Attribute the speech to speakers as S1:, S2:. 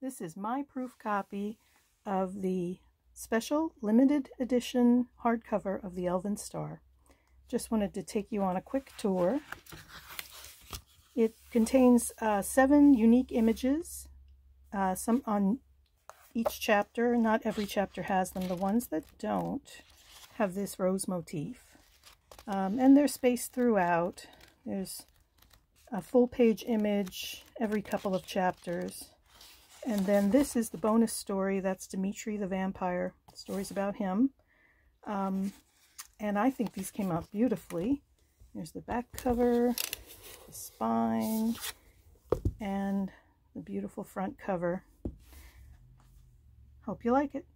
S1: This is my proof copy of the special limited edition hardcover of the Elven Star. Just wanted to take you on a quick tour. It contains uh, seven unique images, uh, some on each chapter. Not every chapter has them. The ones that don't have this rose motif. Um, and they're spaced throughout. There's a full page image every couple of chapters. And then this is the bonus story. That's Dimitri the Vampire. The story's about him. Um, and I think these came out beautifully. There's the back cover, the spine, and the beautiful front cover. Hope you like it.